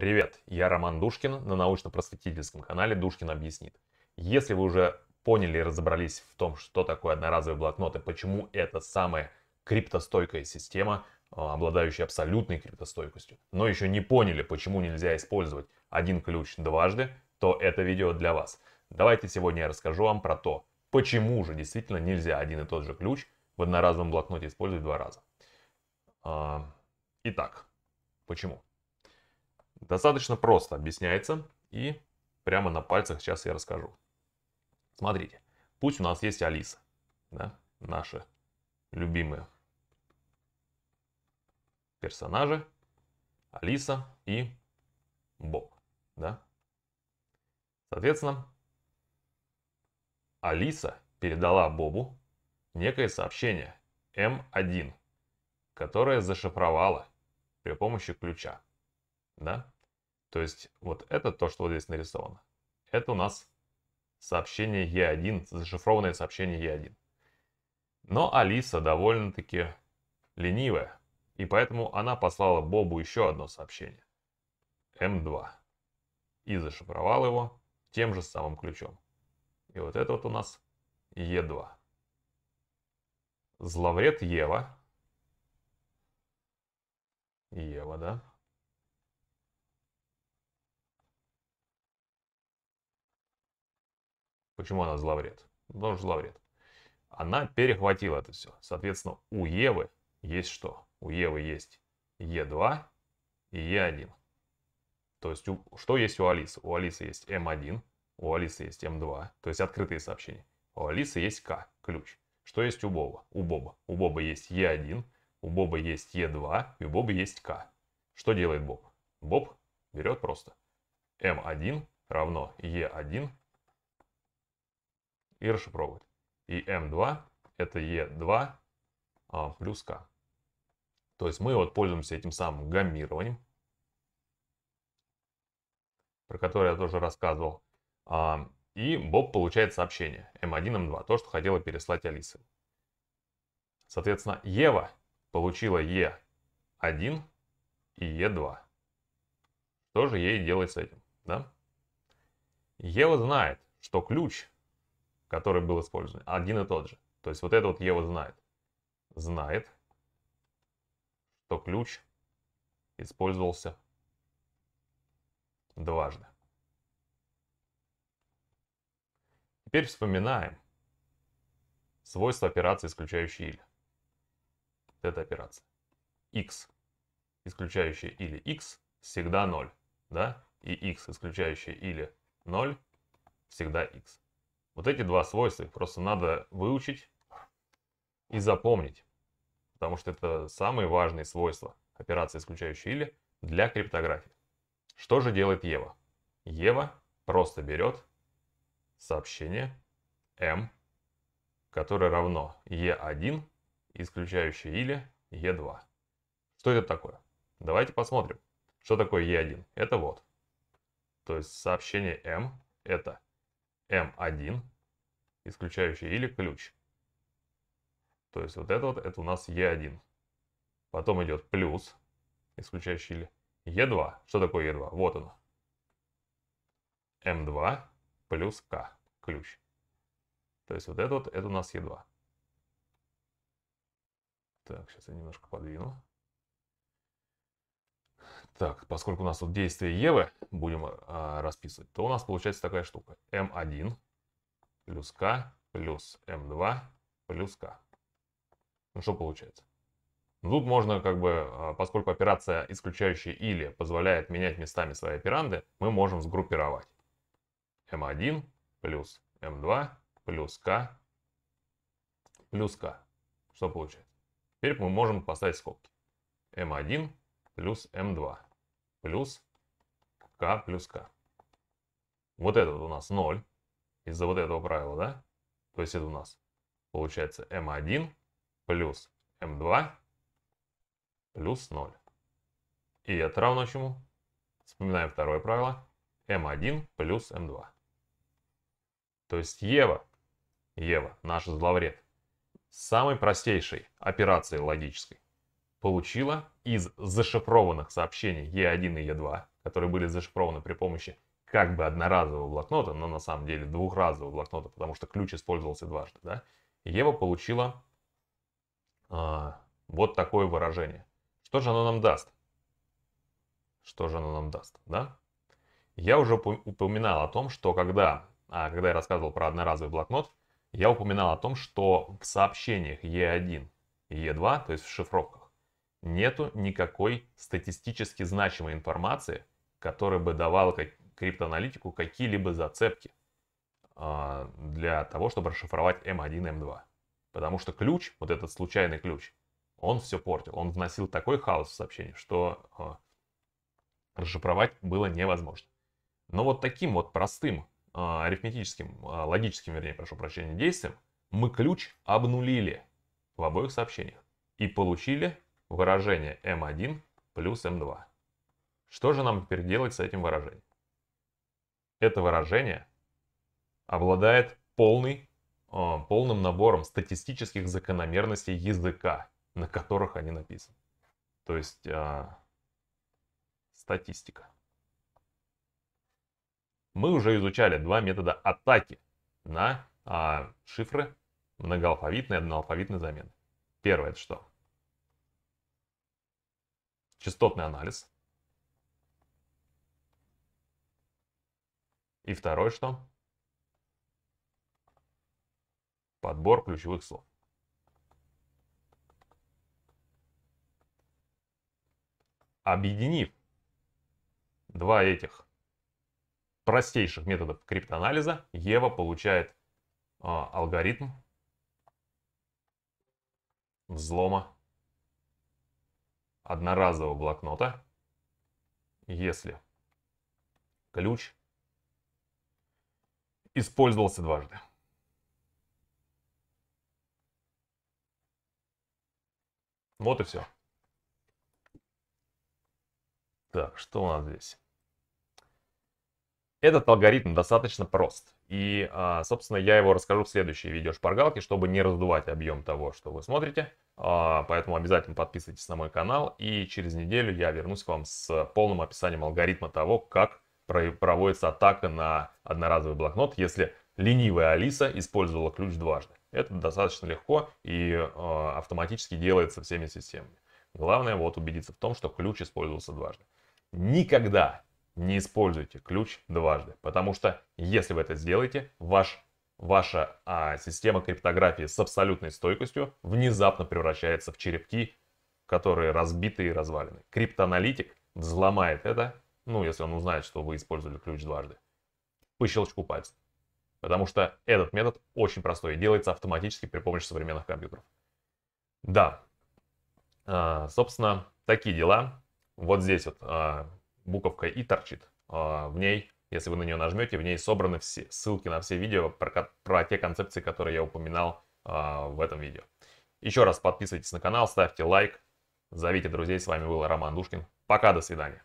Привет, я Роман Душкин на научно-просветительском канале Душкин объяснит. Если вы уже поняли и разобрались в том, что такое одноразовый блокнот и почему это самая криптостойкая система, а, обладающая абсолютной криптостойкостью, но еще не поняли, почему нельзя использовать один ключ дважды, то это видео для вас. Давайте сегодня я расскажу вам про то, почему же действительно нельзя один и тот же ключ в одноразовом блокноте использовать два раза. А, итак, почему? Достаточно просто объясняется и прямо на пальцах сейчас я расскажу. Смотрите, пусть у нас есть Алиса, да, наши любимые персонажи, Алиса и Боб, да. Соответственно, Алиса передала Бобу некое сообщение М1, которое зашифровала при помощи ключа, да. То есть вот это то, что вот здесь нарисовано. Это у нас сообщение E1, зашифрованное сообщение E1. Но Алиса довольно-таки ленивая, и поэтому она послала Бобу еще одно сообщение. М2. И зашифровала его тем же самым ключом. И вот это вот у нас Е2. Зловред Ева. Ева, да? Почему она зловред? Потому что зловред. Она перехватила это все. Соответственно, у Евы есть что? У Евы есть Е2 и Е1. То есть, у, что есть у Алисы? У Алисы есть М1, у Алисы есть М2, то есть открытые сообщения. У Алисы есть К, ключ. Что есть у Боба? У Боба. У Боба есть Е1, у Боба есть Е2 и у Боба есть К. Что делает Боб? Боб берет просто М1 равно Е1 и расшифровывать. И m2 это e2 а, плюс k. То есть мы вот пользуемся этим самым гаммированием, про которое я тоже рассказывал. А, и Боб получает сообщение m1, m2, то, что хотела переслать Алиса. Соответственно, Ева получила E1 и E2. Что же ей делать с этим? Да? Ева знает, что ключ который был использован, один и тот же. То есть вот это вот Ева знает. Знает, что ключ использовался дважды. Теперь вспоминаем свойства операции, исключающей или. Это операция. x, исключающая или x, всегда 0. Да? И x, исключающая или 0, всегда x. Вот эти два свойства их просто надо выучить и запомнить. Потому что это самые важные свойства операции, исключающей или, для криптографии. Что же делает Ева? Ева просто берет сообщение m, которое равно e1, исключающее или e2. Что это такое? Давайте посмотрим, что такое e1. Это вот. То есть сообщение m это M1, исключающий или ключ. То есть вот это вот, это у нас E1. Потом идет плюс, исключающий или. E2. Что такое E2? Вот оно. M2 плюс K, ключ. То есть вот это вот, это у нас E2. Так, сейчас я немножко подвину. Так, поскольку у нас тут действие Евы будем а, расписывать, то у нас получается такая штука. М1 плюс К плюс М2 плюс К. Ну что получается? Ну, тут можно как бы, а, поскольку операция исключающая или позволяет менять местами свои операнды, мы можем сгруппировать. М1 плюс М2 плюс К плюс К. Что получается? Теперь мы можем поставить скобки. М1 плюс М2 плюс k плюс k. Вот это вот у нас 0 из-за вот этого правила, да? То есть это у нас получается m1 плюс m2 плюс 0. И это равно чему? Вспоминаем второе правило. m1 плюс m2. То есть Ева, Ева, наш зловред, самой простейшей операции логической получила из зашифрованных сообщений E1 и E2, которые были зашифрованы при помощи как бы одноразового блокнота, но на самом деле двухразового блокнота, потому что ключ использовался дважды, да, Ева получила а, вот такое выражение. Что же оно нам даст? Что же оно нам даст, да? Я уже упоминал о том, что когда, а, когда я рассказывал про одноразовый блокнот, я упоминал о том, что в сообщениях E1 и E2, то есть в шифровках, нету никакой статистически значимой информации, которая бы давала криптоаналитику какие-либо зацепки а, для того, чтобы расшифровать M1 и M2. Потому что ключ, вот этот случайный ключ, он все портил. Он вносил такой хаос в сообщение, что а, расшифровать было невозможно. Но вот таким вот простым а, арифметическим, логическим, вернее, прошу прощения, действием мы ключ обнулили в обоих сообщениях и получили выражение M1 плюс M2. Что же нам теперь делать с этим выражением? это выражение обладает полный, а, полным набором статистических закономерностей языка, на которых они написаны. То есть а, статистика. Мы уже изучали два метода атаки на а, шифры многоалфавитной и одноалфавитной замены. Первое это что? Частотный анализ. И второй что? Подбор ключевых слов. Объединив два этих простейших методов криптоанализа, Ева получает э, алгоритм взлома одноразового блокнота, если ключ использовался дважды. Вот и все. Так, что у нас здесь? Этот алгоритм достаточно прост. И, а, собственно, я его расскажу в следующей видеошпаргалке, чтобы не раздувать объем того, что вы смотрите. А, поэтому обязательно подписывайтесь на мой канал. И через неделю я вернусь к вам с полным описанием алгоритма того, как проводится атака на одноразовый блокнот, если ленивая Алиса использовала ключ дважды. Это достаточно легко и э, автоматически делается всеми системами. Главное вот убедиться в том, что ключ использовался дважды. Никогда не используйте ключ дважды, потому что если вы это сделаете, ваш, ваша а, система криптографии с абсолютной стойкостью внезапно превращается в черепки, которые разбиты и развалены. Криптоаналитик взломает это ну, если он узнает, что вы использовали ключ дважды, по щелчку пальца. Потому что этот метод очень простой и делается автоматически при помощи современных компьютеров. Да, а, собственно, такие дела. Вот здесь вот а, буковка «и» торчит. А, в ней, если вы на нее нажмете, в ней собраны все ссылки на все видео про, про те концепции, которые я упоминал в этом видео. Еще раз подписывайтесь на канал, ставьте лайк, зовите друзей. С вами был Роман Душкин. Пока, до свидания.